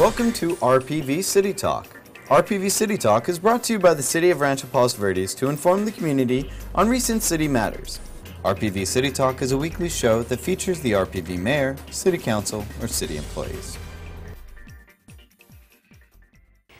Welcome to RPV City Talk. RPV City Talk is brought to you by the City of Rancho Palos Verdes to inform the community on recent city matters. RPV City Talk is a weekly show that features the RPV mayor, city council, or city employees.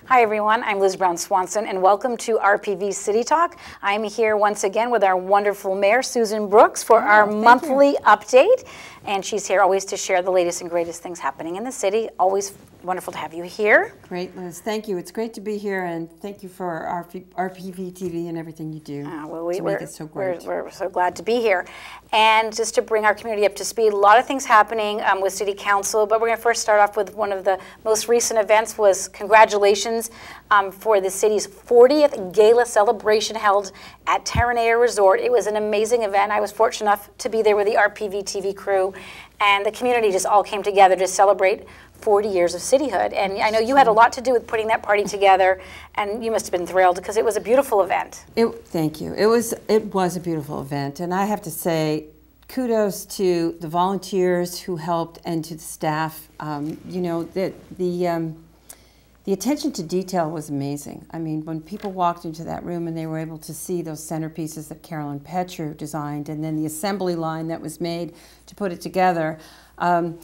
Hi everyone, I'm Liz Brown Swanson and welcome to RPV City Talk. I'm here once again with our wonderful mayor, Susan Brooks, for oh, our monthly update. And she's here always to share the latest and greatest things happening in the city. Always wonderful to have you here. Great, Liz. Thank you. It's great to be here, and thank you for RP, RPV TV and everything you do Uh, well, we, to make it so we're, great. we're so glad to be here. And just to bring our community up to speed, a lot of things happening um, with City Council, but we're going to first start off with one of the most recent events was congratulations um, for the city's 40th gala celebration held at Terranea Resort. It was an amazing event. I was fortunate enough to be there with the RPV TV crew, and the community just all came together to celebrate 40 years of cityhood. And I know you had a lot to do with putting that party together, and you must have been thrilled because it was a beautiful event. It, thank you. It was it was a beautiful event, and I have to say, kudos to the volunteers who helped and to the staff. Um, you know that the. Um, the attention to detail was amazing. I mean, when people walked into that room and they were able to see those centerpieces that Carolyn Petru designed, and then the assembly line that was made to put it together, um,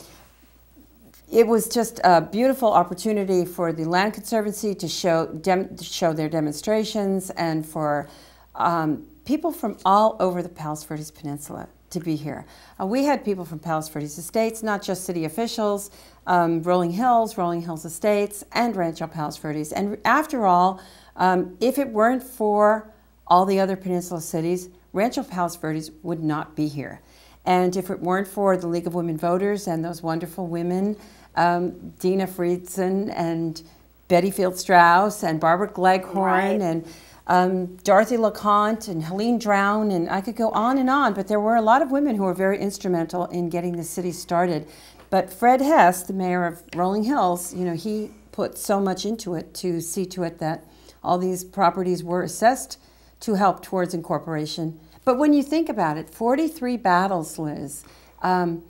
it was just a beautiful opportunity for the Land Conservancy to show, to show their demonstrations and for um, people from all over the Palos Verdes Peninsula to be here. Uh, we had people from Palos Verdes Estates, not just city officials, um, Rolling Hills, Rolling Hills Estates, and Rancho Palos Verdes. And after all, um, if it weren't for all the other peninsula cities, Rancho Palos Verdes would not be here. And if it weren't for the League of Women Voters and those wonderful women, um, Dina Friedson and Betty Field Strauss and Barbara Gleghorn Right. and um, Dorothy LeConte and Helene Drown, and I could go on and on, but there were a lot of women who were very instrumental in getting the city started. But Fred Hess, the mayor of Rolling Hills, you know, he put so much into it to see to it that all these properties were assessed to help towards incorporation. But when you think about it, 43 battles, Liz, um,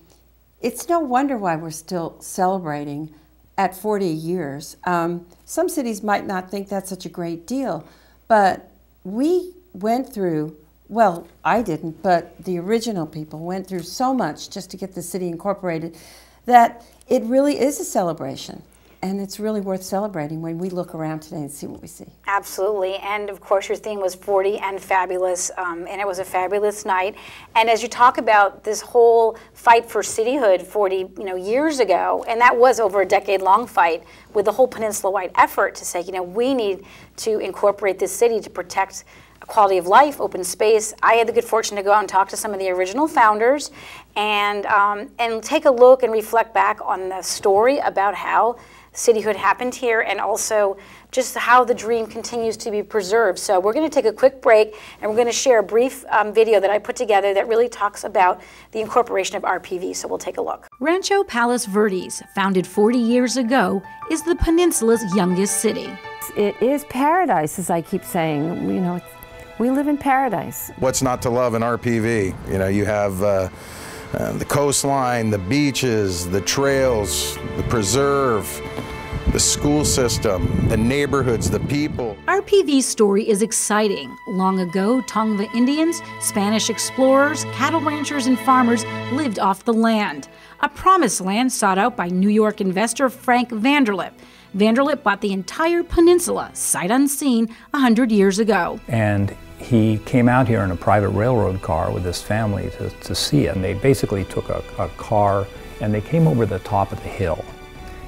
it's no wonder why we're still celebrating at 40 years. Um, some cities might not think that's such a great deal, but we went through, well, I didn't, but the original people went through so much just to get the city incorporated that it really is a celebration. And it's really worth celebrating when we look around today and see what we see. Absolutely, and of course your theme was 40 and fabulous, um, and it was a fabulous night. And as you talk about this whole fight for cityhood 40 you know years ago, and that was over a decade-long fight with the whole peninsula-wide effort to say, you know, we need to incorporate this city to protect quality of life, open space. I had the good fortune to go out and talk to some of the original founders, and um, and take a look and reflect back on the story about how cityhood happened here and also just how the dream continues to be preserved. So we're going to take a quick break and we're going to share a brief um, video that I put together that really talks about the incorporation of RPV. So we'll take a look. Rancho Palos Verdes, founded 40 years ago, is the peninsula's youngest city. It is paradise, as I keep saying. You know, it's, we live in paradise. what's not to love in RPV? You know, you have uh, uh, the coastline, the beaches, the trails, the preserve, the school system, the neighborhoods, the people. RPV's story is exciting. Long ago, Tongva Indians, Spanish explorers, cattle ranchers, and farmers lived off the land. A promised land sought out by New York investor Frank Vanderlip. Vanderlip bought the entire peninsula, sight unseen, a hundred years ago. And he came out here in a private railroad car with his family to, to see it. And they basically took a, a car and they came over the top of the hill.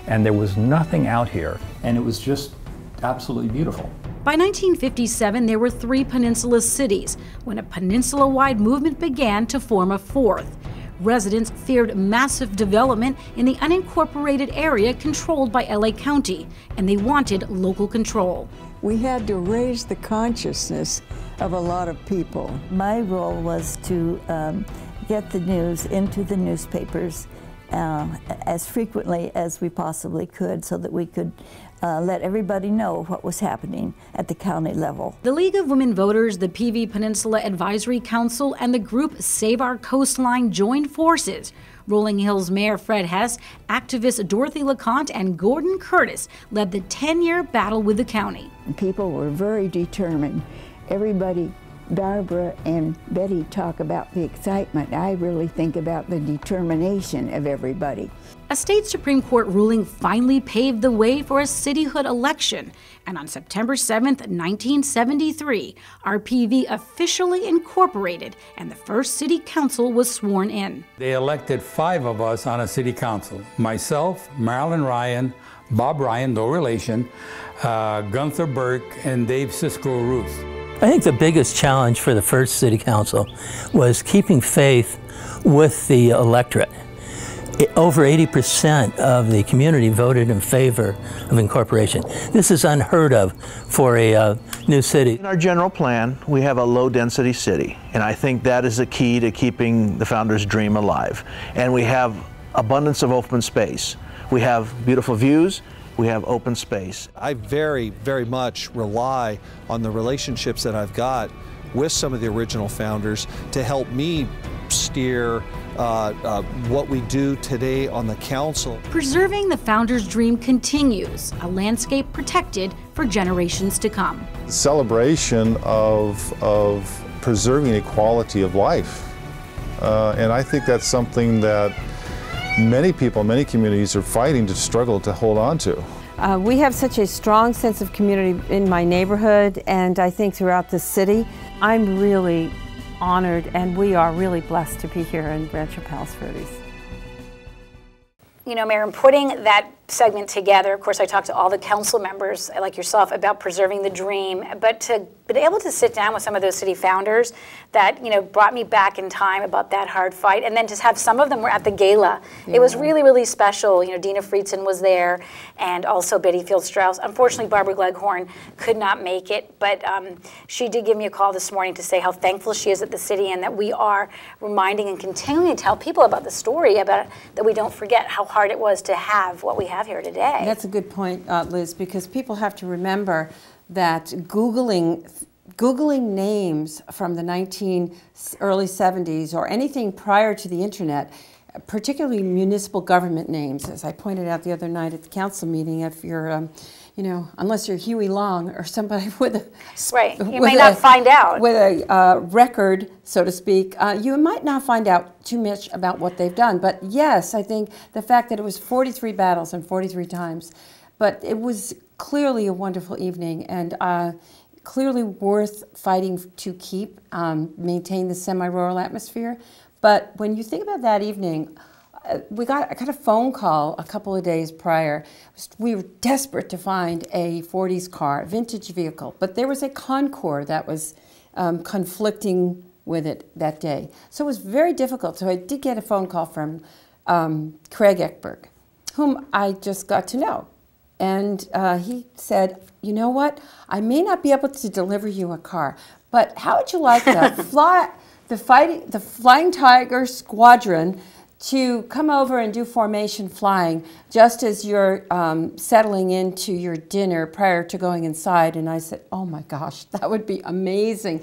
And there was nothing out here, and it was just absolutely beautiful. By 1957, there were three peninsula cities when a peninsula wide movement began to form a fourth. Residents feared massive development in the unincorporated area controlled by LA County, and they wanted local control. We had to raise the consciousness of a lot of people. My role was to um, get the news into the newspapers uh, as frequently as we possibly could so that we could uh, let everybody know what was happening at the county level. The League of Women Voters, the PV Peninsula Advisory Council, and the group Save Our Coastline joined forces, Rolling Hills Mayor Fred Hess, activists Dorothy LeConte, and Gordon Curtis led the 10 year battle with the county. People were very determined. Everybody Barbara and Betty talk about the excitement. I really think about the determination of everybody. A state Supreme Court ruling finally paved the way for a cityhood election, and on September 7, 1973, RPV officially incorporated and the first city council was sworn in. They elected five of us on a city council myself, Marilyn Ryan, Bob Ryan, no relation, uh, Gunther Burke, and Dave Cisco Ruth. I think the biggest challenge for the first city council was keeping faith with the electorate. Over 80% of the community voted in favor of incorporation. This is unheard of for a uh, new city. In our general plan, we have a low density city, and I think that is the key to keeping the founder's dream alive. And we have abundance of open space. We have beautiful views, we have open space. I very, very much rely on the relationships that I've got with some of the original founders to help me steer uh, uh, what we do today on the council. Preserving the founder's dream continues, a landscape protected for generations to come. The celebration of, of preserving equality of life. Uh, and I think that's something that many people, many communities are fighting to struggle to hold on to. Uh, we have such a strong sense of community in my neighborhood and I think throughout the city. I'm really honored and we are really blessed to be here in Rancho Palos Verdes. You know, Mayor, in putting that segment together. Of course, I talked to all the council members like yourself about preserving the dream, but to be able to sit down with some of those city founders that you know brought me back in time about that hard fight, and then just have some of them were at the gala. Yeah. It was really, really special. You know, Dina Friedson was there, and also Betty Field Strauss. Unfortunately, Barbara Gleghorn could not make it, but um, she did give me a call this morning to say how thankful she is at the city and that we are reminding and continuing to tell people about the story about that we don't forget how hard it was to have what we have have here today. That's a good point, uh, Liz, because people have to remember that Googling Googling names from the 19 early 70s or anything prior to the internet, particularly municipal government names, as I pointed out the other night at the council meeting, if you're um, you know, unless you're Huey Long or somebody with a right, you may not a, find out with a uh, record, so to speak. Uh, you might not find out too much about what they've done. But yes, I think the fact that it was 43 battles and 43 times, but it was clearly a wonderful evening and uh, clearly worth fighting to keep, um, maintain the semi-rural atmosphere. But when you think about that evening we got I got a phone call a couple of days prior. We were desperate to find a 40s car, a vintage vehicle, but there was a Concours that was um, conflicting with it that day. So it was very difficult. So I did get a phone call from um, Craig Eckberg, whom I just got to know. And uh, he said, You know what? I may not be able to deliver you a car, but how would you like to fly the, fighting, the Flying Tiger Squadron? to come over and do formation flying just as you're um, settling into your dinner prior to going inside. And I said, oh my gosh, that would be amazing.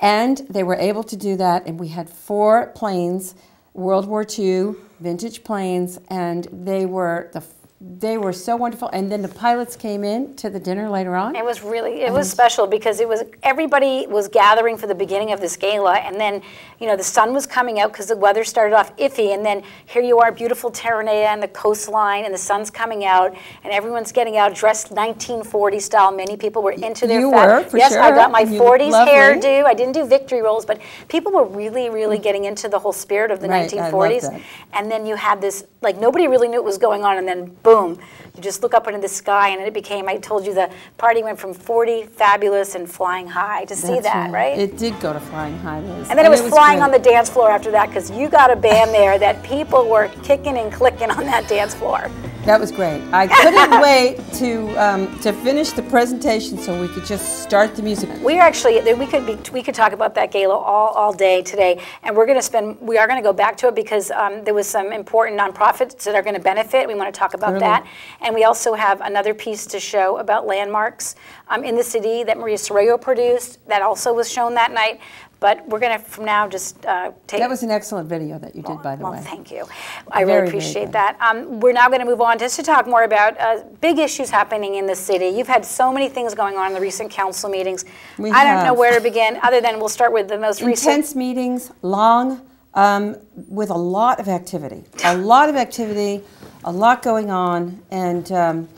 And they were able to do that, and we had four planes, World War II vintage planes, and they were the they were so wonderful. And then the pilots came in to the dinner later on. It was really it was special because it was everybody was gathering for the beginning of this gala. And then you know the sun was coming out because the weather started off iffy. And then here you are beautiful terranea and the coastline and the sun's coming out and everyone's getting out dressed 1940 style. Many people were into their you were, for yes sure. i got my 40s hairdo i didn't do victory rolls but people were really really mm. getting into the whole spirit of the right, 1940s and then you had this like nobody really knew what was going on. And then boom, you just look up into the sky and it became, I told you, the party went from 40 fabulous and flying high to see That's that, right. right. It did go to flying high, Liz. And then and it was, it was flying great. on the dance floor after that because you got a band there that people were kicking and clicking on that dance floor. That was great. I couldn't wait to um, to finish the presentation so we could just start the music. We are actually we could be we could talk about that gala all, all day today, and we're going to spend we are going to go back to it because um, there was some important nonprofits that are going to benefit. We want to talk about Clearly. that, and we also have another piece to show about landmarks um, in the city that Maria Sorrego produced that also was shown that night. But we're going to from now just uh, take. That was an excellent video that you did, by the well, way. thank you. I Very, really appreciate that. Um, we're now going to move on just to talk more about uh, big issues happening in the city. You've had so many things going on in the recent council meetings. We I don't know where to begin, other than we'll start with the most recent. Intense meetings, long, um, with a lot of activity. A lot of activity, a lot going on, and um,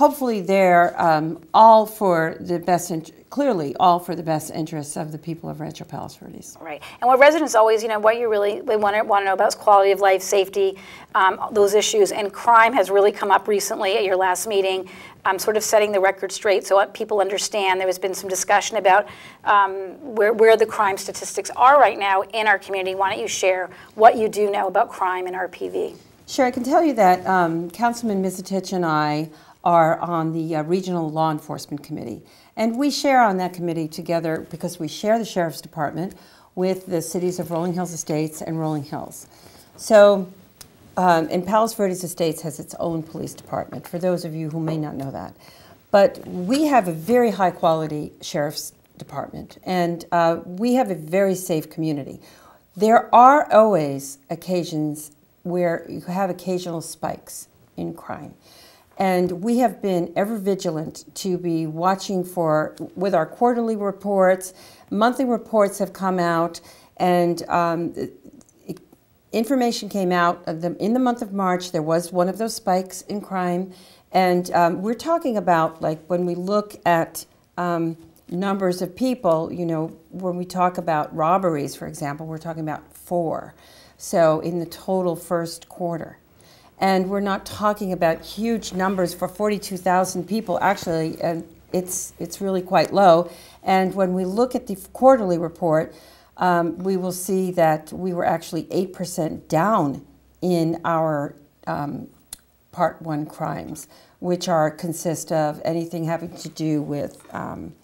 hopefully they're um, all for the best, int- clearly all for the best interests of the people of Rancho Palos Verdes. Right. And what residents always, you know, what you really they want to want to know about is quality of life, safety, um, those issues. And crime has really come up recently at your last meeting, um, sort of setting the record straight so that people understand. There has been some discussion about um, where, where the crime statistics are right now in our community. Why don't you share what you do know about crime in RPV? Sure, I can tell you that um, Councilman Misetich and I are on the uh, Regional Law Enforcement Committee. And we share on that committee together because we share the Sheriff's Department with the cities of Rolling Hills Estates and Rolling Hills. So, um, and Palos Verdes Estates has its own police department, for those of you who may not know that. But we have a very high quality Sheriff's Department, and uh, we have a very safe community. There are always occasions where you have occasional spikes in crime. And we have been ever vigilant to be watching for, with our quarterly reports, monthly reports have come out, and um, information came out in the month of March. There was one of those spikes in crime. And um, we're talking about, like, when we look at um, numbers of people, you know, when we talk about robberies, for example, we're talking about four. So in the total first quarter. And we're not talking about huge numbers for 42,000 people. Actually, and it's, it's really quite low. And when we look at the quarterly report, um, we will see that we were actually 8% down in our um, Part 1 crimes, which are consist of anything having to do with um,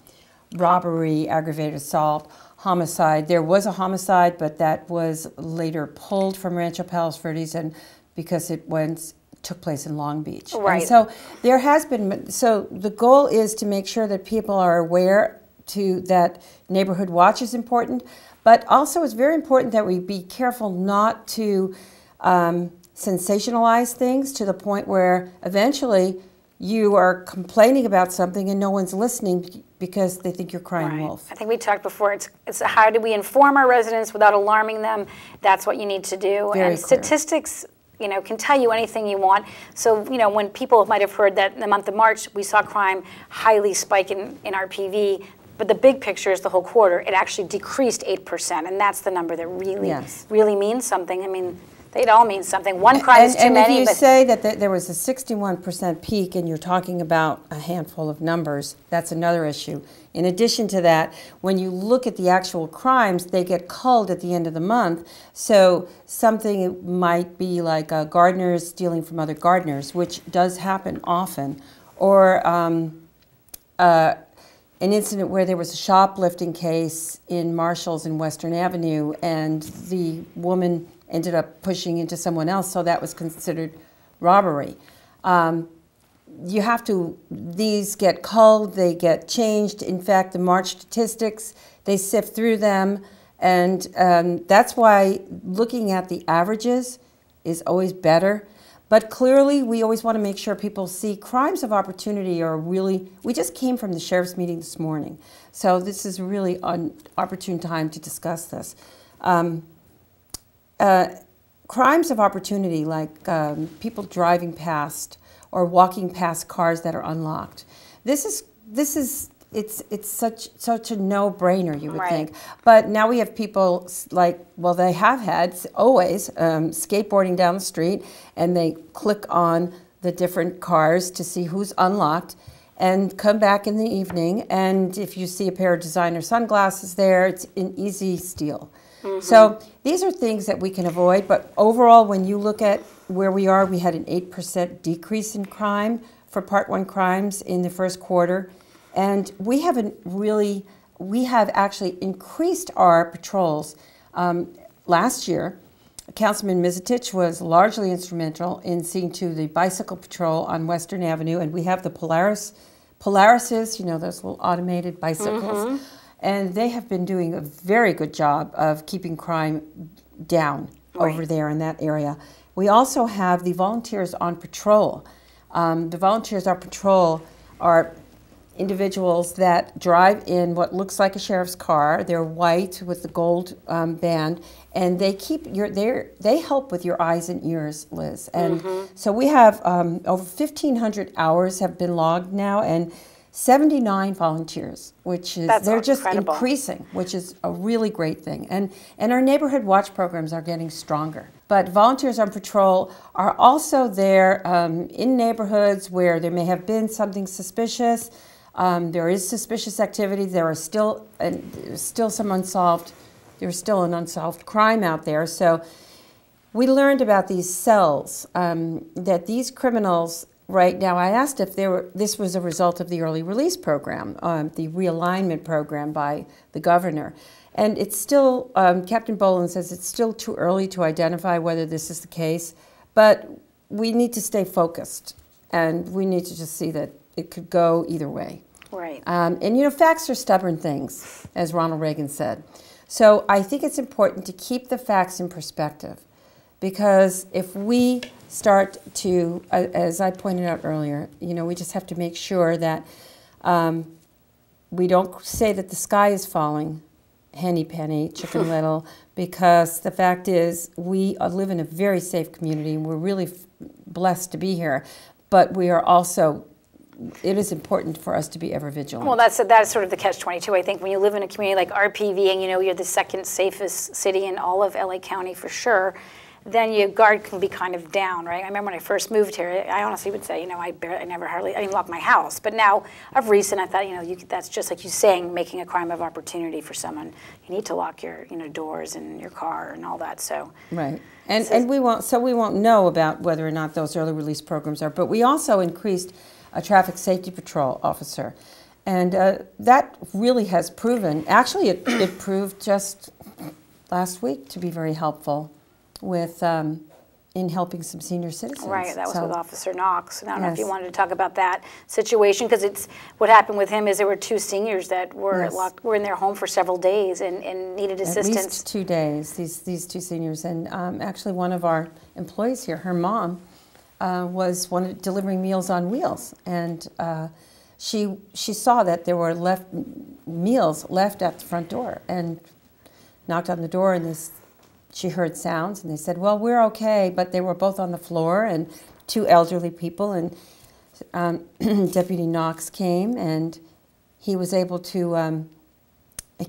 robbery, aggravated assault, homicide. There was a homicide, but that was later pulled from Rancho Palos Verdes and because it went took place in Long Beach. And Right. so there has been so the goal is to make sure that people are aware to that neighborhood watch is important, but also it's very important that we be careful not to um, sensationalize things to the point where eventually you are complaining about something and no one's listening because they think you're crying wolf. I think we talked before. It's, it's how do we inform our residents without alarming them? That's what you need to do. Very and clear. statistics, you know, can tell you anything you want. So, you know, when people might have heard that in the month of March we saw crime highly spike in, in our PV, but the big picture is the whole quarter. It actually decreased 8%, and that's the number that really, Yes. really means something. I mean, they'd all mean something. One crime and, is too and many, if you say that th- there was a 61% peak and you're talking about a handful of numbers, that's another issue. In addition to that, when you look at the actual crimes, they get culled at the end of the month. So something might be like uh, gardeners stealing from other gardeners, which does happen often, or um, uh, an incident where there was a shoplifting case in Marshalls in Western Avenue, and the woman ended up pushing into someone else, so that was considered robbery. Um, you have to, these get culled, they get changed. In fact, the March statistics, they sift through them, and um, that's why looking at the averages is always better. But clearly, we always want to make sure people see crimes of opportunity are really. We just came from the sheriff's meeting this morning, so this is really an opportune time to discuss this. Um, uh, crimes of opportunity, like um, people driving past or walking past cars that are unlocked. This is this is it's it's such such a no-brainer you would Right. think. But now we have people like well they have had always um, skateboarding down the street and they click on the different cars to see who's unlocked and come back in the evening and if you see a pair of designer sunglasses there it's an easy steal. So these are things that we can avoid, but overall, when you look at where we are, we had an 8% decrease in crime for Part 1 crimes in the first quarter. And we haven't really, we have actually increased our patrols. Um, last year, Councilman Misetich was largely instrumental in seeing to the bicycle patrol on Western Avenue, and we have the Polaris, Polarises, you know, those little automated bicycles. Mhm. And they have been doing a very good job of keeping crime down Right. over there in that area. We also have the volunteers on patrol. Um, the volunteers on patrol are individuals that drive in what looks like a sheriff's car. They're white with the gold um, band, and they keep your they they help with your eyes and ears, Liz. And Mhm. so we have um, over 1,500 hours have been logged now, and 79 volunteers, which is That's they're just incredible. increasing, which is a really great thing. And and our neighborhood watch programs are getting stronger. But volunteers on patrol are also there um, in neighborhoods where there may have been something suspicious. Um, there is suspicious activity. There are still and still some unsolved. There's still an unsolved crime out there. So we learned about these cells um, that these criminals right now i asked if they were this was a result of the early release program um, the realignment program by the governor and it's still um, captain boland says it's still too early to identify whether this is the case but we need to stay focused and we need to just see that it could go either way Right. um, and you know, facts are stubborn things, as Ronald Reagan said. So I think it's important to keep the facts in perspective, because if we start to, as I pointed out earlier, you know, we just have to make sure that um, we don't say that the sky is falling, henny penny, chicken little, because the fact is we uh, live in a very safe community and we're really f- blessed to be here, but we are also. It is important for us to be ever vigilant. Well, that's that's sort of the catch twenty two. I think when you live in a community like RPV and you know you're the second safest city in all of LA County for sure, then your guard can be kind of down, right? I remember when I first moved here, I honestly would say, you know, I barely, I never hardly, I didn't lock my house. But now, of recent, I thought, you know, you, that's just like you saying, making a crime of opportunity for someone. You need to lock your, you know, doors and your car and all that. So, Right. And, So- and we won't, so we won't know about whether or not those early release programs are, but we also increased a traffic safety patrol officer. And uh, that really has proven, actually, it, it proved just last week to be very helpful with, um, in helping some senior citizens. Right, that was So- with Officer Knox. And I don't know if you wanted to talk about that situation because it's what happened with him is there were two seniors that were Yes. locked, were in their home for several days and, and needed assistance. At least two days, these, these two seniors. And um, actually, one of our employees here, her mom, uh, was one delivering Meals on Wheels. And uh, she, she saw that there were left meals left at the front door and knocked on the door and this, she heard sounds and they said, well, we're okay. But they were both on the floor and two elderly people. And um, Deputy Knox came and he was able to um,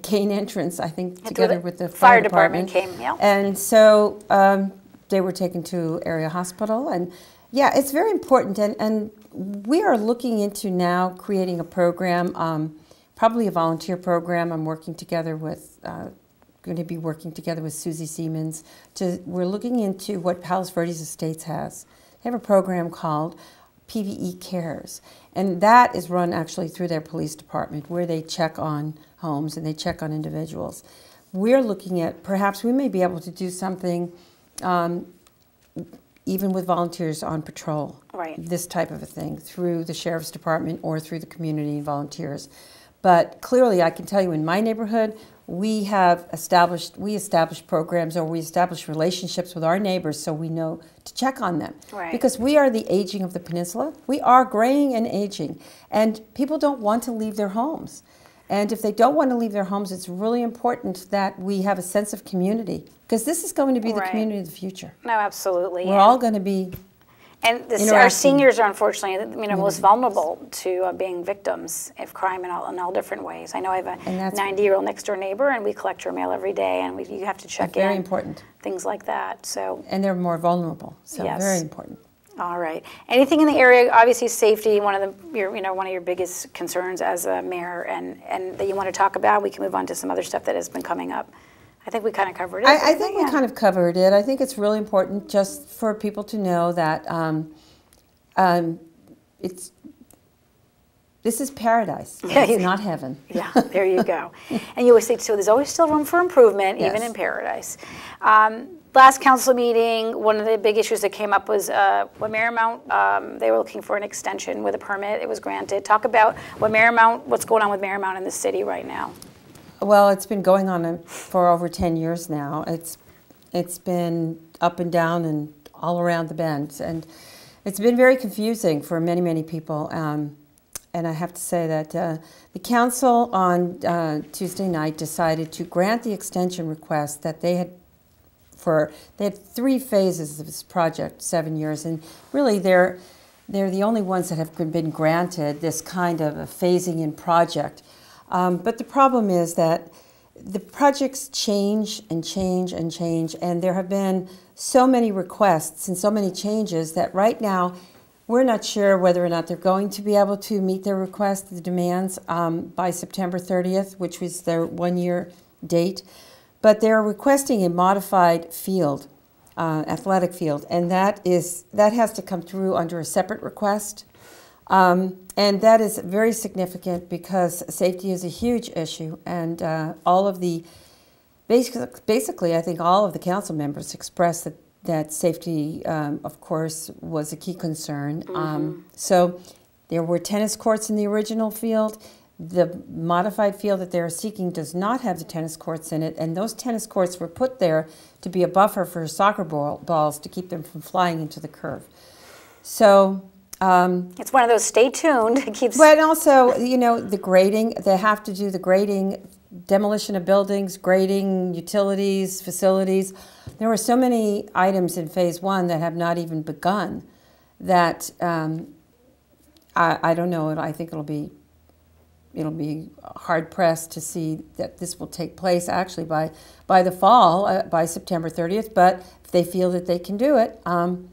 gain entrance, I think, together the with the fire fire, department came, yeah. And so um, they were taken to area hospital. And yeah, it's very important. And, and we are looking into now creating a program, um, probably a volunteer program. I'm working together with, uh, going to be working together with Susie Seamans. To, we're looking into what Palos Verdes Estates has. They have a program called PVE Cares. And that is run actually through their police department where they check on homes and they check on individuals. We're looking at perhaps we may be able to do something um, even with volunteers on patrol. Right. This type of a thing through the sheriff's department or through the community volunteers. But clearly, I can tell you in my neighborhood, we have established we establish programs or we establish relationships with our neighbors so we know to check on them. Right. because we are the aging of the peninsula. We are graying and aging. And people don't want to leave their homes. And if they don't want to leave their homes it's really important that we have a sense of community because this is going to be the community of the future. No, absolutely. we're and- all going to be And the, our seniors are unfortunately, you know, most Mhm. vulnerable to uh, being victims of crime in all, in all different ways. I know I have a 90-year-old next door neighbor, and we collect her mail every day, and we, you have to check very in. important Things like that. So, and they're more vulnerable so Yes. very important all right. Anything in the area? Obviously, safety. One of the, your, you know, one of your biggest concerns as a mayor, and and that you want to talk about. We can move on to some other stuff that has been coming up. I think we kind of covered it. I, I think we Yeah. kind of covered it. I think it's really important just for people to know that um, um, it's this is paradise. Yeah, it's not heaven. Yeah, there you go. and you always say, so there's always still room for improvement, even in paradise. Um, last council meeting, one of the big issues that came up was uh, what Marymount, um, they were looking for an extension with a permit. It was granted. Talk about what Marymount, what's going on with Marymount in the city right now. Well, it's been going on for over 10 years now. It's it's been up and down and all around the bend, and it's been very confusing for many many people. Um, and I have to say that uh, the council on uh, Tuesday night decided to grant the extension request that they had for they had three phases of this project, seven years, and really they're they're the only ones that have been granted this kind of a phasing in project. Um, but the problem is that the projects change and change and change, and there have been so many requests and so many changes that right now we're not sure whether or not they're going to be able to meet their requests, the demands, um, by September 30th, which was their one year date. But they're requesting a modified field, uh, athletic field, and that is that has to come through under a separate request. Um, and that is very significant because safety is a huge issue, and uh, all of the basically, basically, I think all of the council members expressed that that safety, um, of course, was a key concern. Mm-hmm. Um, so there were tennis courts in the original field. The modified field that they're seeking does not have the tennis courts in it, and those tennis courts were put there to be a buffer for soccer ball, balls to keep them from flying into the curve. So um, It's one of those stay tuned. It keeps. but also, you know, the grading, they have to do the grading, demolition of buildings, grading, utilities, facilities. There were so many items in phase one that have not even begun that um, I, I don't know, I think it'll be, it'll be hard pressed to see that this will take place actually by, by the fall, uh, by September 30th, but if they feel that they can do it, um,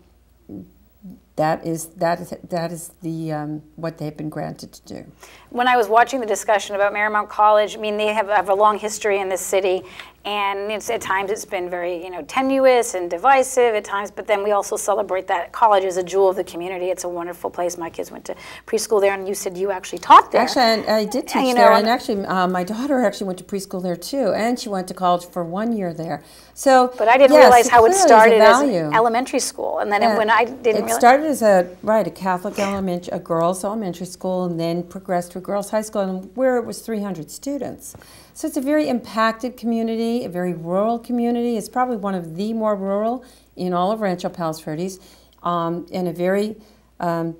that is that is that is the um, what they've been granted to do. When I was watching the discussion about Marymount College, I mean, they have, have a long history in this city, and it's, at times it's been very, you know, tenuous and divisive at times. But then we also celebrate that college is a jewel of the community. It's a wonderful place. My kids went to preschool there, and you said you actually taught there. Actually, and I did teach you there, and actually, uh, my daughter actually went to preschool there too, and she went to college for one year there. So, But I didn't yes, realize how it clearly there's a started as value. elementary school, and then it- when I didn't it started as a right a Catholic elementary, a girls' elementary school, and then progressed to girls' high school, and where it was 300 students. So it's a very impacted community, a very rural community. It's probably one of the more rural in all of Rancho Palos Verdes, um, and a very um,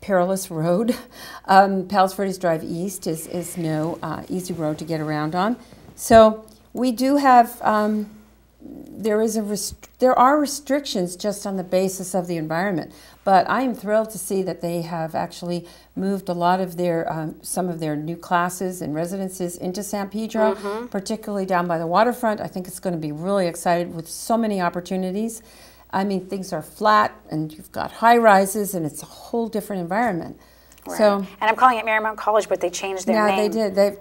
perilous road. Um, Palos Verdes Drive East is, is no uh, easy road to get around on. So we do have um, there is a rest- there are restrictions just on the basis of the environment. But I am thrilled to see that they have actually moved a lot of their um, some of their new classes and residences into San Pedro, Mhm. particularly down by the waterfront. I think it's going to be really excited with so many opportunities. I mean, things are flat, and you've got high rises, and it's a whole different environment. Right. So and I'm calling it Marymount College, but they changed their yeah, name. they did. They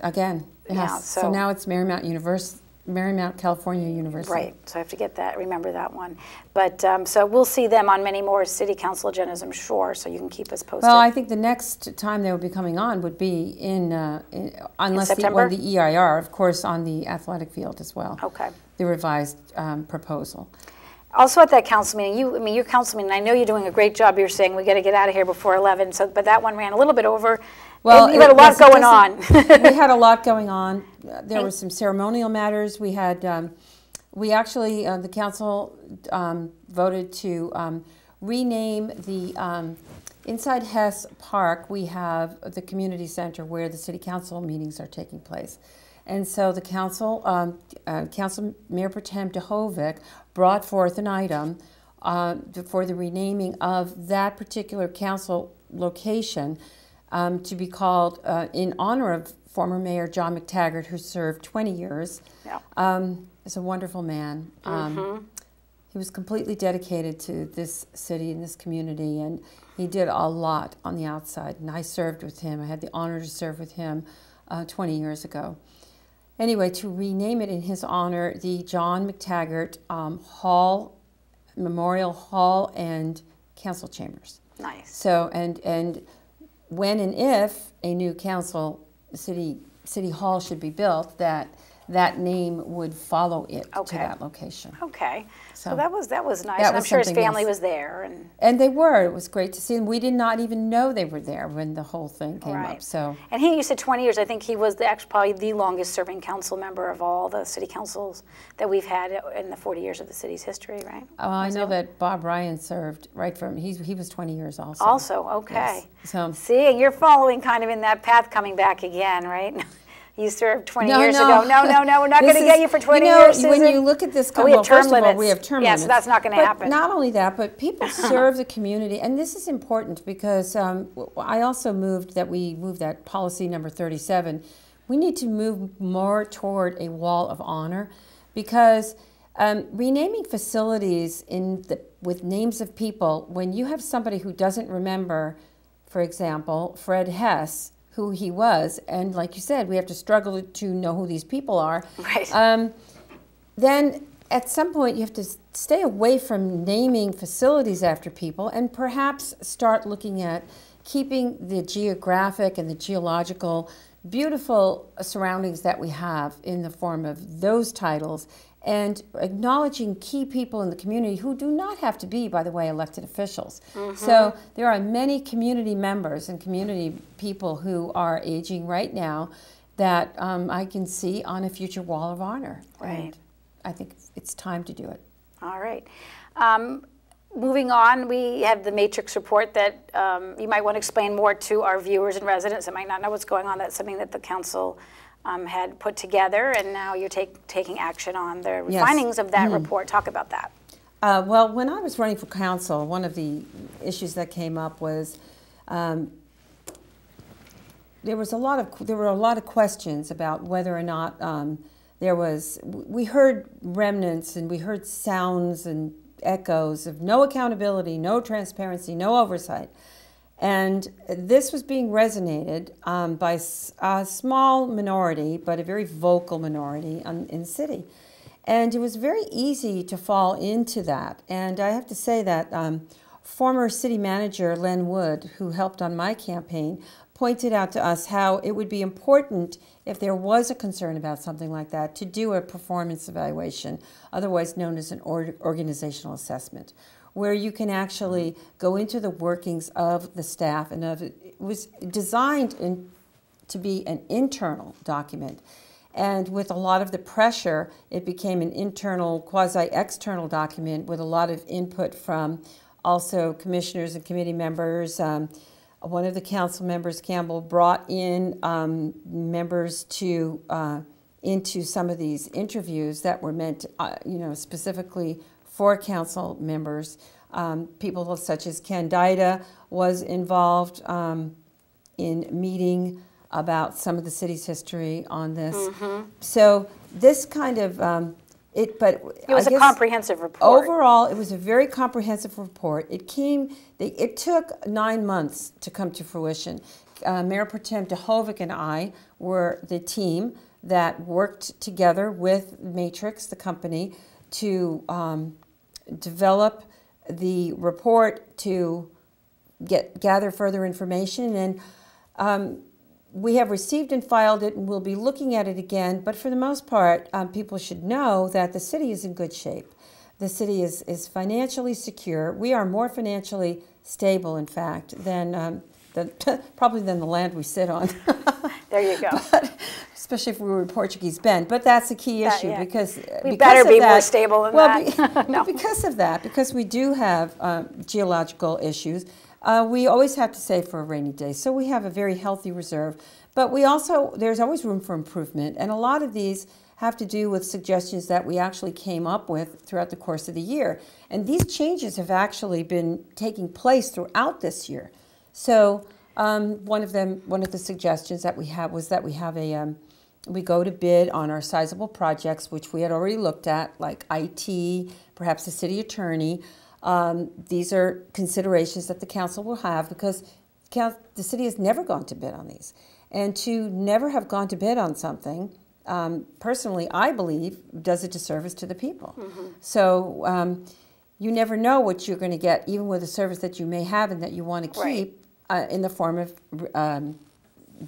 again. Yes. Yeah, so, so- now it's Marymount University, Marymount California University. Right, so I have to get that, remember that one. But, um, so we'll see them on many more city council agendas, I'm sure, so you can keep us posted. Well, I think the next time they would be coming on would be in, uh, in unless the, September? well, the EIR, of course, on the athletic field as well. Okay. The revised um, proposal. Also at that council meeting, you, I mean, your council meeting, I know you're doing a great job, you're saying we gotta get out of here before 11, so, but that one ran a little bit over. Well, And you had a lot going on. we had a lot going on. There were some ceremonial matters. We had, um, we actually, uh, the council um, voted to um, rename the, um, inside Hess Park, we have the community center where the city council meetings are taking place. And so the council, um, uh, Council Mayor Pro Tem Duhovic brought forth an item uh, for the renaming of that particular council location um, to be called uh, in honor of former Mayor John McTaggart, who served 20 years. Yeah. Um, is a wonderful man. Um, Mhm. He was completely dedicated to this city and this community, and he did a lot on the outside. And I served with him. I had the honor to serve with him uh, 20 years ago. Anyway, to rename it in his honor, the John McTaggart um, Hall, Memorial Hall, and Council Chambers. Nice. So, and and when and if a new council city city hall should be built, that that name would follow it Okay. to that location. Okay. So, So that was that was nice. that and I'm sure his family else. was there and And they were. It was great to see them. We did not even know they were there when the whole thing came Right. up. So And he, you said 20 years. I think he was the, actually probably the longest serving council member of all the city councils that we've had in the 40 years of the city's history, right? Oh, I know that Bob Ryan served right from he's he was 20 years also. Also, okay. Yes. So See, you're following kind of in that path coming back again, right? You served 20 No, years no. ago. No, no, no, we're not going to get you for 20 you know, years, When you look at this, Oh, we well, have term first of all, limits. we have term yeah, limits. so that's not going to happen. Not only that, but people serve the community, and this is important because um, I also moved that we moved that policy number 37. We need to move more toward a wall of honor because um, renaming facilities in the, with names of people, when you have somebody who doesn't remember, for example, Fred Hess, who he was, and like you said, we have to struggle to know who these people are. Right. Um, then at some point you have to stay away from naming facilities after people and perhaps start looking at keeping the geographic and the geological beautiful surroundings that we have in the form of those titles and acknowledging key people in the community who do not have to be, by the way, elected officials. So there are many community members and community people who are aging right now that um, I can see on a future wall of honor. Right. And I think it's time to do it. All right. Um, moving on, we have the matrix report that um, you might want to explain more to our viewers and residents that might not know what's going on. That's something that the council um, had put together, and now you're take, taking action on the Yes. findings of that Mhm. report. Talk about that. Uh, well, when I was running for council, one of the issues that came up was um, there was a lot of there were a lot of questions about whether or not um, there was. We heard remnants and we heard sounds and echoes of no accountability, no transparency, no oversight. And this was being resonated um, by a small minority, but a very vocal minority um, in the city. And it was very easy to fall into that. And I have to say that um, former city manager Len Wood, who helped on my campaign, pointed out to us how it would be important if there was a concern about something like that to do a performance evaluation, otherwise known as an or- organizational assessment, where you can actually go into the workings of the staff and of it. Was designed in, to be an internal document. And with a lot of the pressure, it became an internal, quasi external document with a lot of input from also commissioners and committee members. Um, one of the council members, Campbell, brought in um, members to uh, into some of these interviews that were meant, uh, you know, specifically for council members. Um, people such as Ken Dyda was involved um, in meeting about some of the city's history on this. Mhm. So this kind of um, it, but It was a a comprehensive report. Overall, it was a very comprehensive report. It came. They, it took nine months to come to fruition. Uh, Mayor Pro Tem Duhovic and I were the team that worked together with Matrix, the company, to um, develop the report to get gather further information and. Um, we have received and filed it and we'll be looking at it again. But for the most part, um, people should know that the city is in good shape. The city is, is financially secure. We are more financially stable, in fact, than, um, than probably than the land we sit on. There you go. Especially if we were Portuguese Bend, but that's a key That- issue yeah. because We because better be more stable than well, that. be- but because of that, because we do have um, geological issues, uh, we always have to save for a rainy day. So we have a very healthy reserve, but we also there's always room for improvement, and a lot of these have to do with suggestions that we actually came up with throughout the course of the year. And these changes have actually been taking place throughout this year. So um, one of them, one of the suggestions that we have was that we have a um, we go to bid on our sizable projects, which we had already looked at, like IT, perhaps the city attorney. Um, these are considerations that the council will have because the city has never gone to bid on these. And to never have gone to bid on something, um, personally, I believe, does a disservice to the people. So um, you never know what you're going to get, even with a service that you may have and that you want to Right. Uh, in the form of um,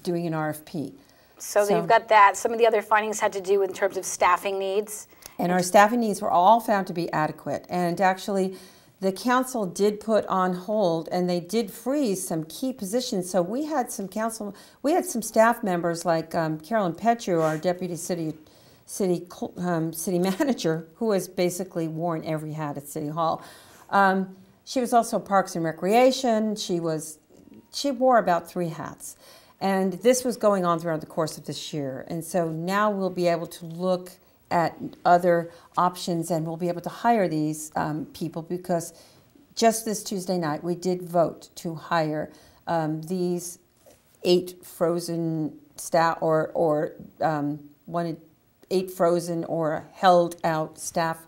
doing an RFP. So, So- you've got that. Some of the other findings had to do in terms of staffing needs. And our staffing needs were all found to be adequate. And actually, the council did put on hold and they did freeze some key positions. So we had some council, we had some staff members like um, Carolyn Petru, our deputy city city um, city manager, who has basically worn every hat at City Hall. Um, she was also Parks and Recreation. She was she wore about three hats. And this was going on throughout the course of this year. And so now we'll be able to look at other options and we'll be able to hire these um, people because just this Tuesday night we did vote to hire um, these eight frozen staff or, or um, one, eight frozen or held out staff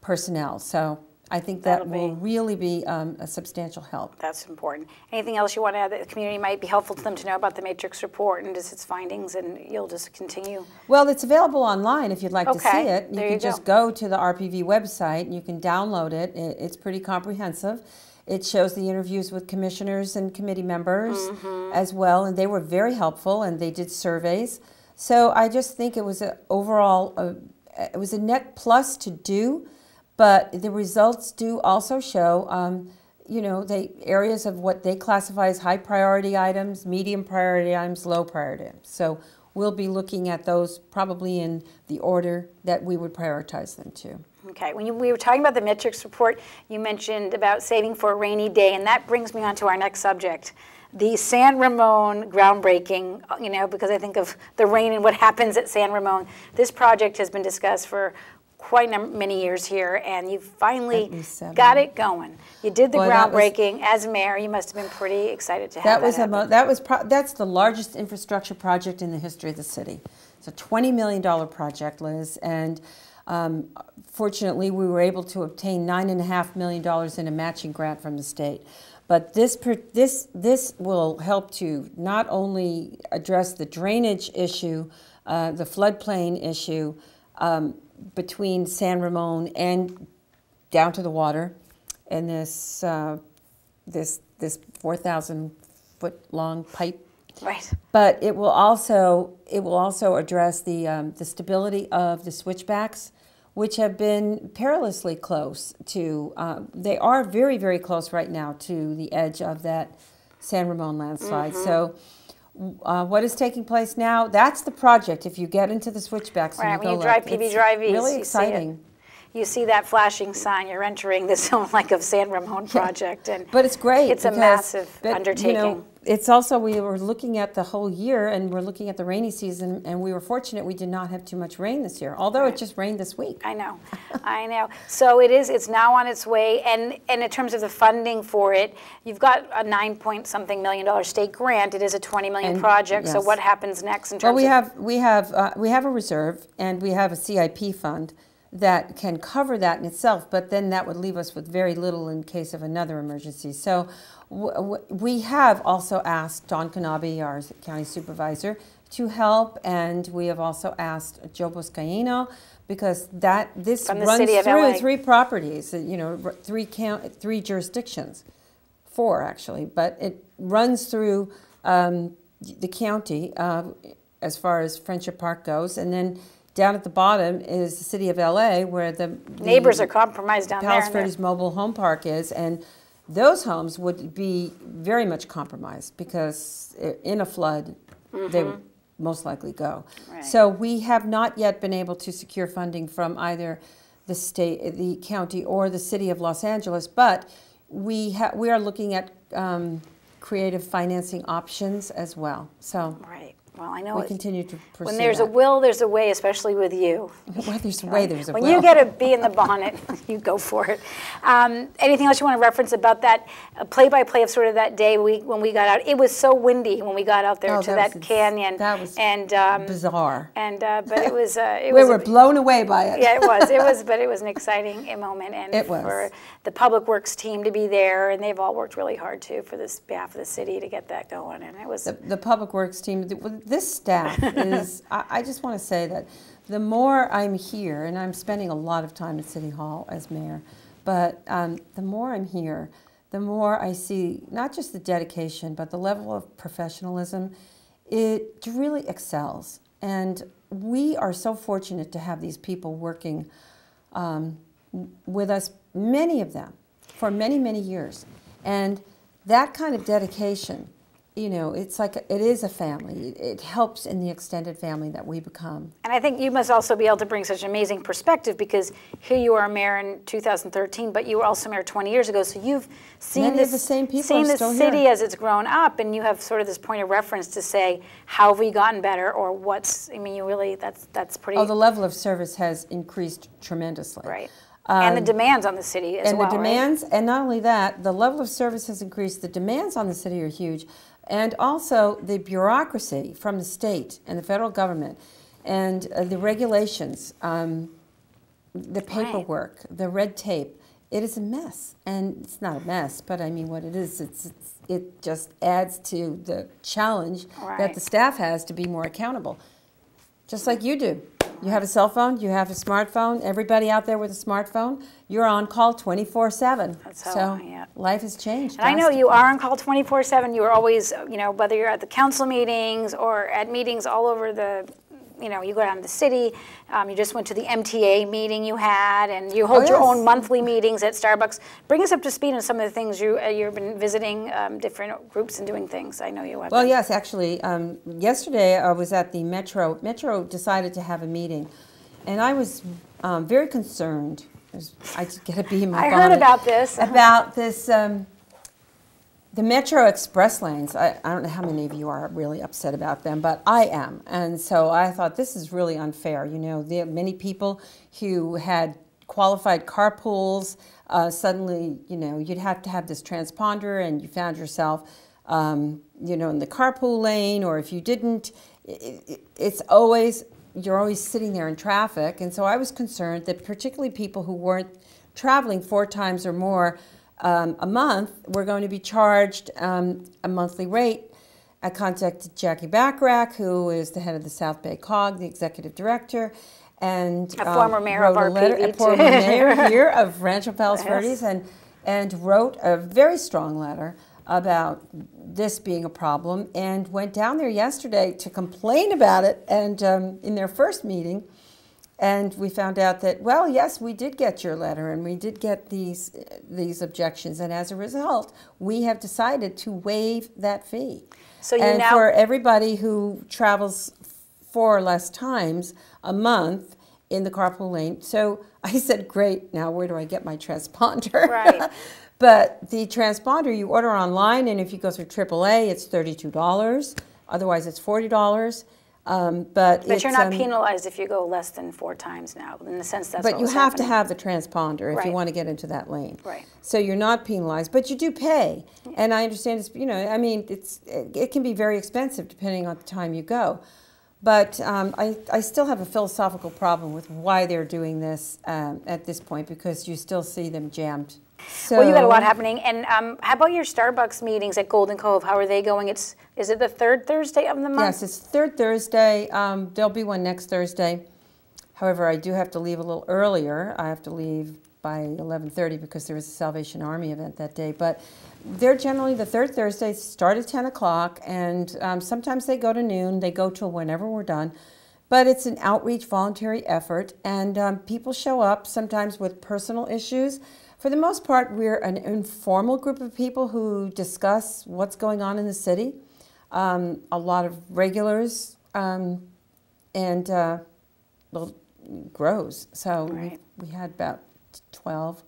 personnel. So I think that That'll will really be um, a substantial help. That's important. Anything else you want to add that the community might be helpful to them to know about the Matrix report and just its findings, and you'll just continue? Well, it's available online if you'd like to see Okay, it. You there can you just go to the RPV website and you can download it. I- It's pretty comprehensive. It shows the interviews with commissioners and committee members Mm-hmm. as well, and they were very helpful and they did surveys. So I just think it was a overall, uh, it was a net plus to do, but the results do also show, um, you know, the areas of what they classify as high priority items, medium priority items, low priority items. So we'll be looking at those probably in the order that we would prioritize them to. Okay, when you, we were talking about the Matrix report, you mentioned about saving for a rainy day, and that brings me on to our next subject. The San Ramon groundbreaking, you know, because I think of the rain and what happens at San Ramon. This project has been discussed for quite num- many years here, and you finally At least seven. got it going. You did the Boy, that was- groundbreaking as mayor. You must have been pretty excited to have That that. was a happen. mo- that was pro- that's the largest infrastructure project in the history of the city. It's a twenty million dollar project, Liz, and um, fortunately we were able to obtain nine and a half million dollars in a matching grant from the state. But this this this will help to not only address the drainage issue, uh, the floodplain issue um, between San Ramon and down to the water, and this uh, this this 4,000 foot long pipe. Right. But it will also it will also address the um, the stability of the switchbacks, which have been perilously close to. Uh, they are very very close right now to the edge of that San Ramon landslide. Mhm. So. Uh, what is taking place now? That's the project. If you get into the switchbacks, and Right, you when go you drive PV Drive East, really you see it. exciting. You see that flashing sign, you're entering the zone like of San Ramon project, and But it's great. It's a massive but, you undertaking. know, it's also we were looking at the whole year, and we're looking at the rainy season, and we were fortunate we did not have too much rain this year. Although it just rained this week. I know, I know. So it is. It's now on its way, and and in terms of the funding for it, you've got a nine point something million dollar state grant. It is a twenty million And- project. So what happens next in terms Well, we of? have we have uh, we have a reserve, and we have a CIP fund that can cover that in itself. But then that would leave us with very little in case of another emergency. So w- w- we have also asked Don Knabe, our county supervisor, to help, and we have also asked Joe Buscaino because that this From runs through three properties, uh, you know, three count, three jurisdictions four actually, but it runs through um, the county uh, as far as Friendship Park goes, and then down at the bottom is the city of LA, where the, the Neighbors are compromised down there, Palos and Verdes Mobile Home Park is, and those homes would be very much compromised because in a flood, they would most likely go. Right. So we have not yet been able to secure funding from either the state, the county, or the city of Los Angeles, but we ha- we are looking at um, creative financing options as well. So right. Well, I know we continue to pursue when there's a will, there's a way, especially with you. Well, there's a way, there's a when will. you get a bee in the bonnet, you go for it. Um, anything else you want to reference about that play-by-play of sort of that day we, when we got out? It was so windy when we got out there Oh, to that that, canyon. that was and um, bizarre. And uh, but it was uh, it we was were blown away by it. yeah, it was. It was, but it was an exciting moment, and It was. for the public works team to be there, and they've all worked really hard too for this behalf of the city to get that going, and it was. the, the public works team, this staff is, I, I just want to say that the more I'm here, and I'm spending a lot of time at City Hall as mayor, but um, the more I'm here, the more I see not just the dedication, but the level of professionalism. It really excels. And we are so fortunate to have these people working um, with us, many of them, for many, many years. And that kind of dedication, you know, it's like it is a family. It, helps in the extended family that we become. And I think you must also be able to bring such amazing perspective because here you are mayor in 2013, but you were also mayor 20 years ago. So you've seen Many this, the same people seen the city here. as it's grown up, and you have sort of this point of reference to say how have we gotten better or what's. I mean, you really that's that's pretty. Oh, the level of service has increased tremendously. Right. and the Um, demands on the city as and well. the right? demands, and not only that, the level of service has increased. The demands on the city are huge, and also the bureaucracy from the state and the federal government, and uh, the regulations, um, the paperwork, the red tape. It is a mess, and it's not a mess, but I mean, what it is, it's, it's it just adds to the challenge that the staff has to be more accountable, just like you do. You have a cell phone, you have a smartphone. Everybody out there with a smartphone, you're on call 24 7. That's how- So yeah. life has changed. And I know you are on call 24/7. You are always, you know, whether you're at the council meetings or at meetings all over the, you know, you go down to the city. Um, you just went to the MTA meeting you had, and you hold Oh, your own monthly meetings at Starbucks. Bring us up to speed on some of the things you uh, you've been visiting um, different groups and doing things. I know you have. Well, been. yes, actually, um, yesterday I was at the Metro. Metro decided to have a meeting, and I was um, very concerned. I was- I get a bee in my I heard about this. About this, um, the Metro Express lanes. I, I don't know how many of you are really upset about them, but I am. And so I thought this is really unfair. You know, there are many people who had qualified carpools. Uh, suddenly, you know, you'd have to have this transponder, and you found yourself, um, you know, in the carpool lane, or if you didn't, it, it, it's always you're always sitting there in traffic. And so I was concerned that particularly people who weren't traveling four times or more um, a month we're going to be charged um, a monthly rate. I contacted Jacki Bacharach, who is the head of the South Bay COG, the executive director, and A um, former mayor of a letter, a former mayor here of Rancho Palos Yes. Verdes, and and wrote a very strong letter about this being a problem, and went down there yesterday to complain about it. And um, in their first meeting, and we found out that well, yes, we did get your letter, and we did get these these objections, and as a result, we have decided to waive that fee. So you and now- for everybody who travels four or less times a month in the carpool lane. So I said, great, now where do I get my transponder? Right. but the transponder you order online, and if you go through AAA, it's $32. Otherwise, it's $40. Um, but But it's, you're not um, penalized if you go less than four times now. In the sense that's. but you have to have the transponder if Right. you want to get into that lane. Right. So you're not penalized, but you do pay. And I understand it's, you know, I mean, it's, it can be very expensive depending on the time you go. But um, I, I still have a philosophical problem with why they're doing this um, at this point because you still see them jammed. So, well, you got a lot happening. And um, how about your Starbucks meetings at Golden Cove? How are they going? It's is it the third Thursday of the month? Yes, it's third Thursday. Um, there'll be one next Thursday. However, I do have to leave a little earlier. I have to leave by 11:30 because there is a Salvation Army event that day. But they're generally the third Thursday. Start at 10 o'clock, and um, sometimes they go to noon. They go till whenever we're done. But it's an outreach, voluntary effort, and um, people show up sometimes with personal issues. For the most part, we're an informal group of people who discuss what's going on in the city. Um, a lot of regulars, um, and uh, well, grows. So we, we had about 12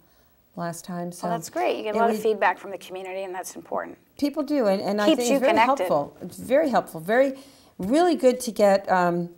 last time. So well, that's great. You get a lot of feedback from the community, and that's important. People do, and, and I think you it's very connected. helpful. It's very helpful. Very, really good to get um,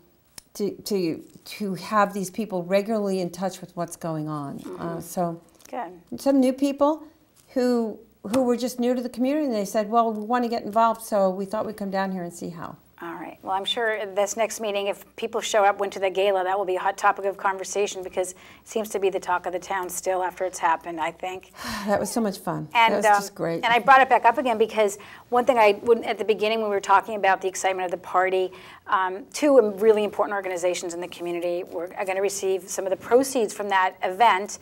to to to have these people regularly in touch with what's going on. Uh, Mhm. so Good. some new people who who were just new to the community, and they said, "Well, we want to get involved, so we thought we'd come down here and see how." All right. Well, I'm sure this next meeting, if people show up, went to the gala, that will be a hot topic of conversation because it seems to be the talk of the town still after it's happened. I think. That was so much fun. And that was um, just great. And I brought it back up again because one thing I wouldn't at the beginning when we were talking about the excitement of the party, um, two really important organizations in the community were are going to receive some of the proceeds from that event,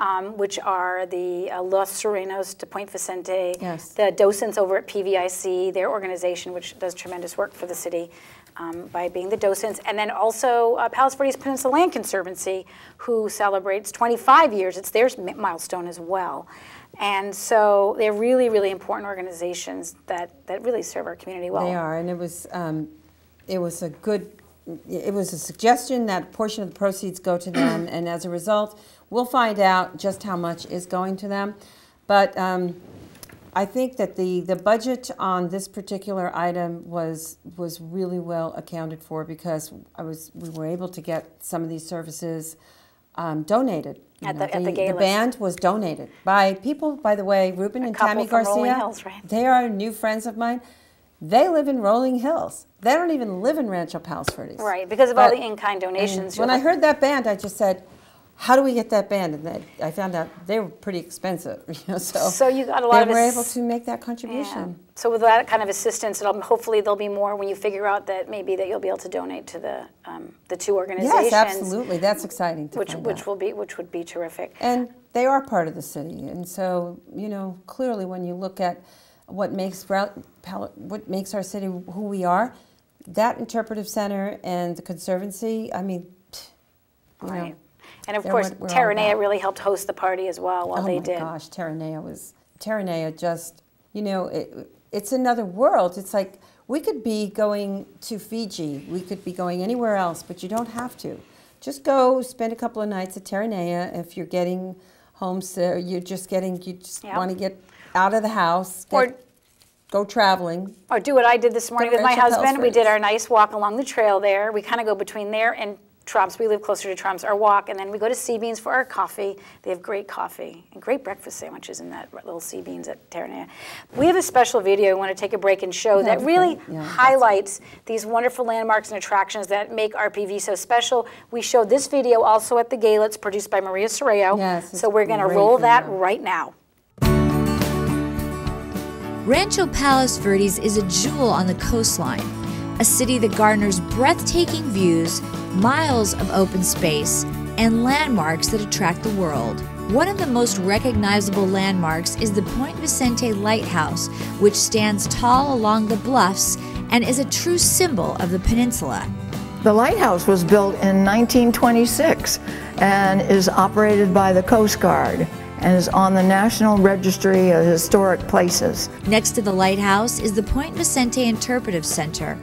um, which are the uh, Los Serenos de Point Vicente, Yes. the docents over at PVIC, their organization, which does tremendous work for the city. um, by being the docents. And then also uh, Palos Verdes Peninsula Land Conservancy, who celebrates 25 years. It's their milestone as well. And so they're really, really important organizations that, that really serve our community well. They are, and it was, um, it was a good, it was a suggestion that a portion of the proceeds go to them, and as a result, we'll find out just how much is going to them. But um, I think that the, the budget on this particular item was was really well accounted for because I was we were able to get some of these services um, donated. At know, the- at the gala. band was donated by people, by the way, Ruben and Tammy Garcia. Hills, right? They are new friends of mine. They live in Rolling Hills. They don't even live in Rancho Palos Verdes. Right, because of all the in-kind donations. When I heard that band, I just said, "How do we get that band?" And I found out they were pretty expensive. You know, so So you got a lot they of were able to make that Yeah. contribution. So with that kind of assistance, it'll, hopefully there'll be more when you figure out that maybe that you'll be able to donate to the, um, the two organizations. Yes, absolutely. That's exciting to Which, which out. will be, which would be terrific. And they are part of the city, and so you know clearly when you look at what makes what makes our city who we are, that interpretive center and the conservancy. I mean, you know, Right. And of course, Terranea really helped host the party as well while oh they my did. gosh, Terranea was Terranea just you know it, it's another world. It's like we could be going to Fiji, we could be going anywhere else, but you don't have to. Just go spend a couple of nights at Terranea if you're getting homesick. Uh, you're just getting you just Yep. want to get out of the house, Or- go traveling. Or do what I did this morning Go with my husband. We did our nice walk along the trail there. We kind of go between there and Trumps. We live closer to Trumps, our walk. And then we go to Sea Beans for our coffee. They have great coffee and great breakfast sandwiches in that little Sea Beans at Terranea. We have a special video we want to take a break and show that That'd really. Yeah, that's highlights these wonderful landmarks and attractions that make RPV so special. We showed this video also at the gala. It's produced by Maria Sorreo. Yes, so we're going to great roll that video. right now. Rancho Palos Verdes is a jewel on the coastline, a city that garners breathtaking views, miles of open space, and landmarks that attract the world. One of the most recognizable landmarks is the Point Vicente Lighthouse, which stands tall along the bluffs and is a true symbol of the peninsula. The lighthouse was built in 1926 and is operated by the Coast Guard and is on the National Registry of Historic Places. Next to the lighthouse is the Point Vicente Interpretive Center.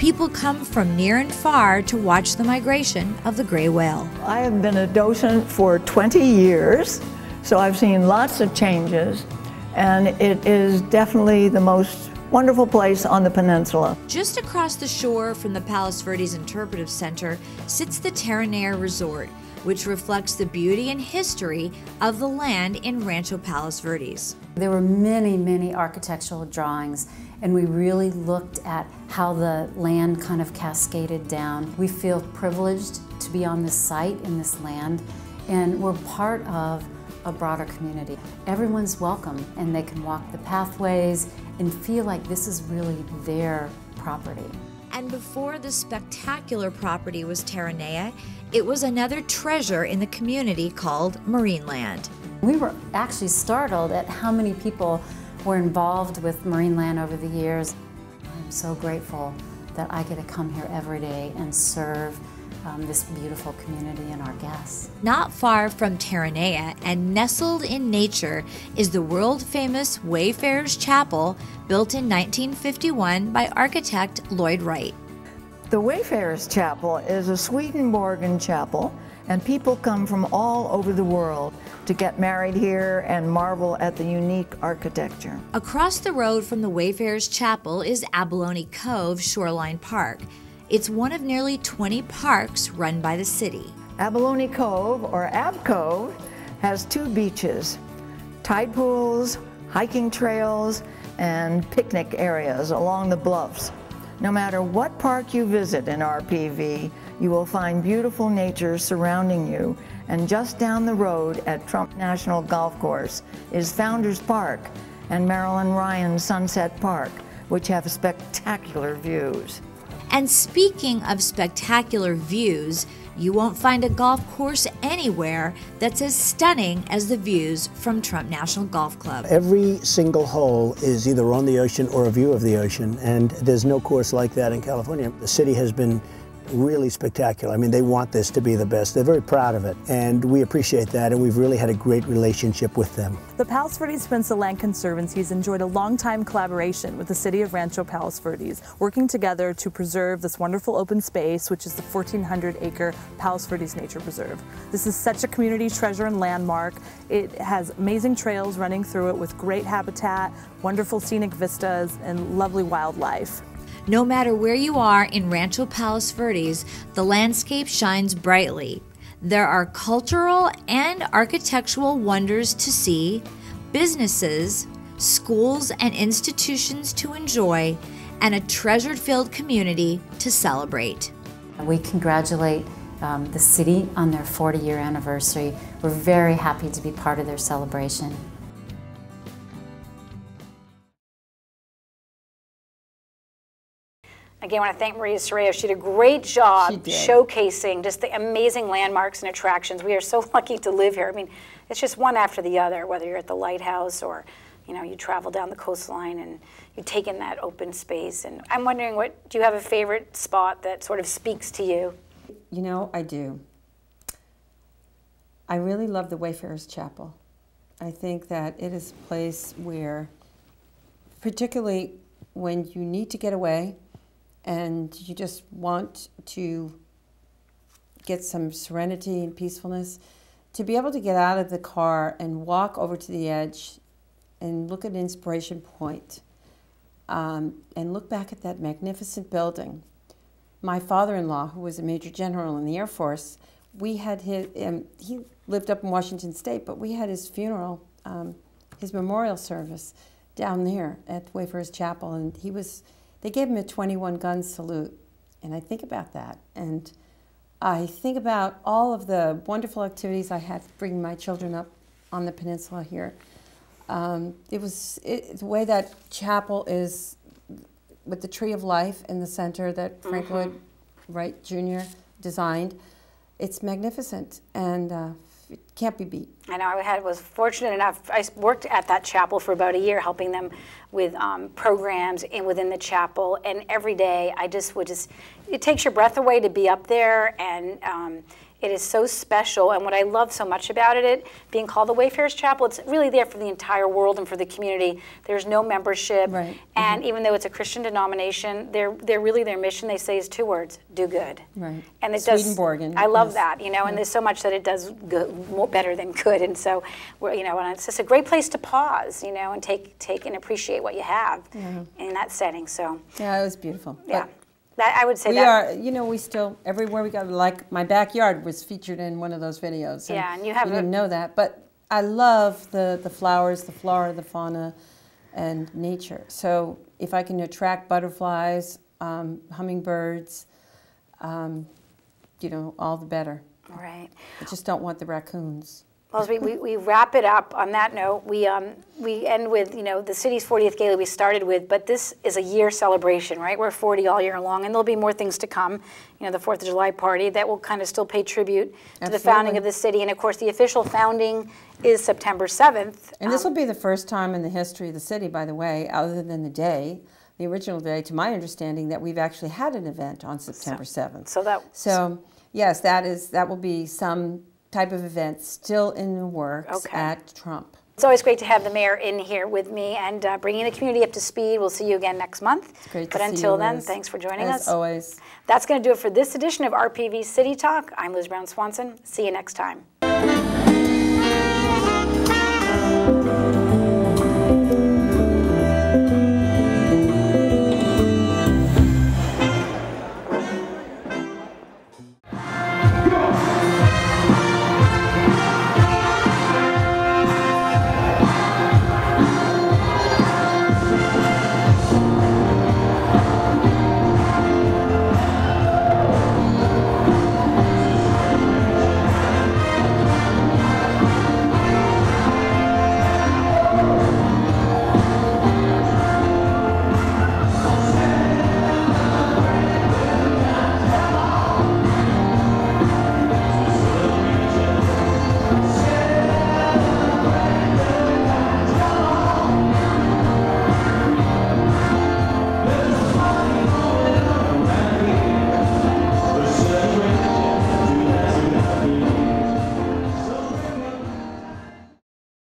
People come from near and far to watch the migration of the gray whale. I have been a docent for 20 years, so I've seen lots of changes, and it is definitely the most wonderful place on the peninsula. Just across the shore from the Palos Verdes Interpretive Center sits the Terranea Resort, which reflects the beauty and history of the land in Rancho Palos Verdes. There were many, many architectural drawings, and we really looked at how the land kind of cascaded down. We feel privileged to be on this site in this land, and we're part of a broader community. Everyone's welcome, and they can walk the pathways and feel like this is really their property. And before the spectacular property was Terranea, it was another treasure in the community called Marineland. We were actually startled at how many people were involved with Marineland over the years. I'm so grateful that I get to come here every day and serve um, this beautiful community and our guests. Not far from Terranea and nestled in nature is the world famous Wayfarers Chapel, built in 1951 by architect Lloyd Wright. The Wayfarers Chapel is a Swedenborgian chapel, and people come from all over the world to get married here and marvel at the unique architecture. Across the road from the Wayfarers Chapel is Abalone Cove Shoreline Park. It's one of nearly 20 parks run by the city. Abalone Cove, or Ab Cove, has two beaches, tide pools, hiking trails, and picnic areas along the bluffs. No matter what park you visit in RPV, you will find beautiful nature surrounding you. And just down the road at Trump National Golf Course is Founders Park and Marilyn Ryan Sunset Park, which have spectacular views. And speaking of spectacular views, You won't find a golf course anywhere that's as stunning as the views from Trump National Golf Club. Every single hole is either on the ocean or a view of the ocean, and there's no course like that in California. The city has been really spectacular. I mean, they want this to be the best. They're very proud of it, and we appreciate that, and we've really had a great relationship with them. The Palos Verdes Peninsula Land Conservancy has enjoyed a long-time collaboration with the City of Rancho Palos Verdes, working together to preserve this wonderful open space, which is the 1,400-acre Palos Verdes Nature Preserve. This is such a community treasure and landmark. It has amazing trails running through it with great habitat, wonderful scenic vistas, and lovely wildlife. No matter where you are in Rancho Palos Verdes, the landscape shines brightly. There are cultural and architectural wonders to see, businesses, schools and institutions to enjoy, and a treasure filled community to celebrate. We congratulate um, the city on their 40 year anniversary. We're very happy to be part of their celebration. Again, I want to thank Maria Soraya. She did a great job showcasing just the amazing landmarks and attractions. We are so lucky to live here. I mean, it's just one after the other, whether you're at the lighthouse or, you know, you travel down the coastline and you take in that open space. And I'm wondering, what do you have a favorite spot that sort of speaks to you? You know, I do. I really love the Wayfarers Chapel. I think that it is a place where, particularly when you need to get away, and you just want to get some serenity and peacefulness, to be able to get out of the car and walk over to the edge and look at an Inspiration Point um, and look back at that magnificent building. My father in law, who was a Major General in the Air Force, we had his, um, he lived up in Washington State, but we had his funeral, um, his memorial service down there at Wayfarers Chapel, and he was they gave him a 21 gun salute. And I think about that. And I think about all of the wonderful activities I had bringing my children up on the peninsula here. Um, it was it, the way that chapel is with the tree of life in the center that Frank mm -hmm. Lloyd Wright Jr. designed. It's magnificent. And uh, it can't be beat. I know. I had was fortunate enough. I worked at that chapel for about a year, helping them with um, programs in within the chapel. And every day, I just would just. It takes your breath away to be up there and. Um, it is so special, and what I love so much about it, it being called the Wayfarers Chapel, it's really there for the entire world and for the community. There's no membership, right. and mm -hmm. even though it's a Christian denomination, they're they're really their mission. They say is two words: do good. Right. And it Swedenborgian. does. I love yes. that, you know. And there's so much that it does good, better than good, and so we're, you know, and it's just a great place to pause, you know, and take take and appreciate what you have in that setting. So. Yeah, it was beautiful. Yeah. But that, I would say we that. are, you know, we still everywhere we go. Like my backyard was featured in one of those videos. And yeah, and you have. You didn't know that, but I love the the flowers, the flora, the fauna, and nature. So if I can attract butterflies, um, hummingbirds, um, you know, all the better. All right. I just don't want the raccoons. Well, as we, we, we, wrap it up on that note, we, um, we end with, you know, the city's 40th gala we started with, but this is a year celebration, right? We're 40 all year long, and there'll be more things to come. You know, the 4th of July party, that will kind of still pay tribute Absolutely. to the founding of the city. And of course, the official founding is September 7th. And this will be the first time in the history of the city, by the way, other than the day, the original day, to my understanding, that we've actually had an event on September so, 7th. So that. So, yes, that is, that will be some type of event still in the works okay. at Trump. It's always great to have the mayor in here with me and uh, bringing the community up to speed. We'll see you again next month. It's great but until then, thanks for joining as us. always. That's going to do it for this edition of RPV City Talk. I'm Liz Brown Swanson. See you next time.